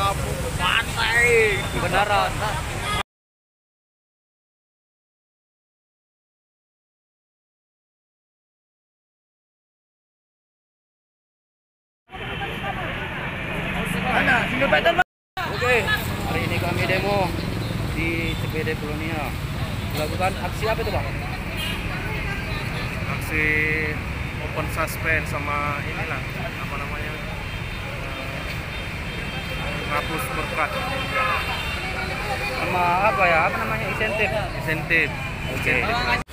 kamu. Beneran. Oke, hari ini kami demo di CPD Kolonia. Melakukan aksi apa itu, Bang? aksi open suspend sama inilah apa namanya ngapus berkat Sama apa ya? Apa namanya? Insentif. insentif Oke. insentif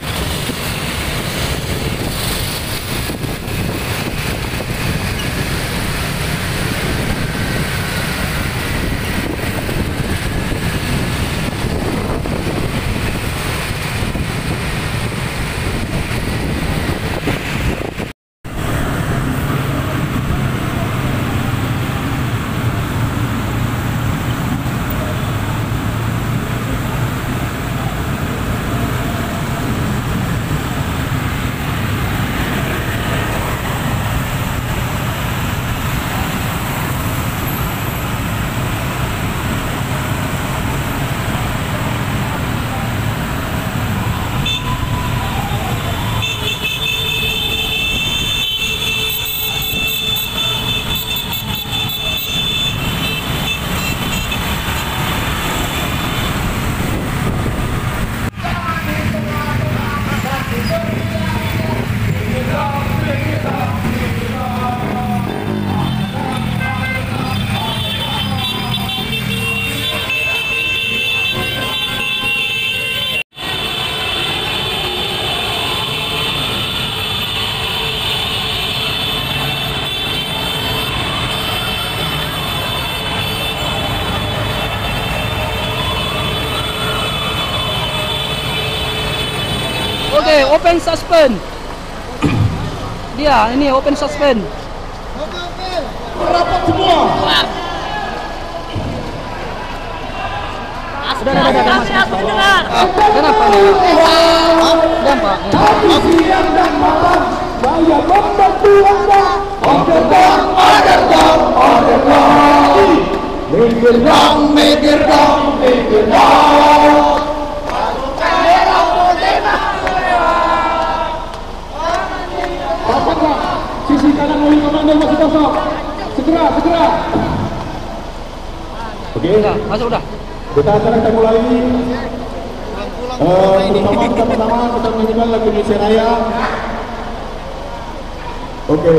open suspend. Dia, ini open suspend. Rapat semua. Udah, udah, udah, udah, masuk, masuk. Kenapa nih? Kenapa? Siang dan malam saya membantu anda. Order down, order down, order down. Dong, minggir Segera, segera. Oke, Udah, masuk udah. kita akan kita mulai. Eh, pertama kita pertama kita menyanyikan lagu Indonesia Raya. Oke.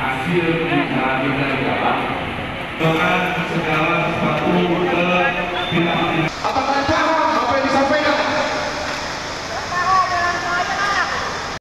Hasil kita kita dapat dengan segala